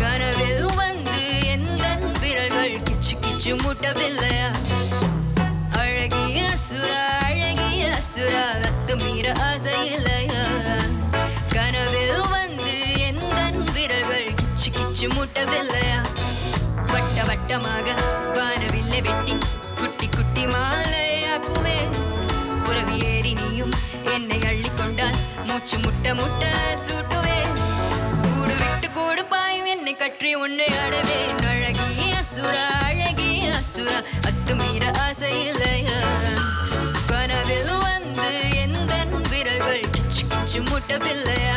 கனவில் வந்து எந்த விரல்கள் கிச்சு கிச்சு முட்டவில்லையா அழகிய அசுரா அழகிய அசுரா அத்து மீற ஆசையில்லையா கனவில் வந்து எந்த விரல்கள் கிச்சு கிச்சு முட்டவில்லையா வட்ட வட்டமாக வானவில்லை என்னை அள்ளிக்கொண்டால் மூச்சு முட்ட முட்ட சூட்டு கற்றி உன்னை அடவே. அழகி அசுரா அழகி அசுரா அத்துமீற ஆசை இல்லையா கனவில் வந்து எந்த விரல்கள் கிச்சு கிச்சு முட்டவில்லையா.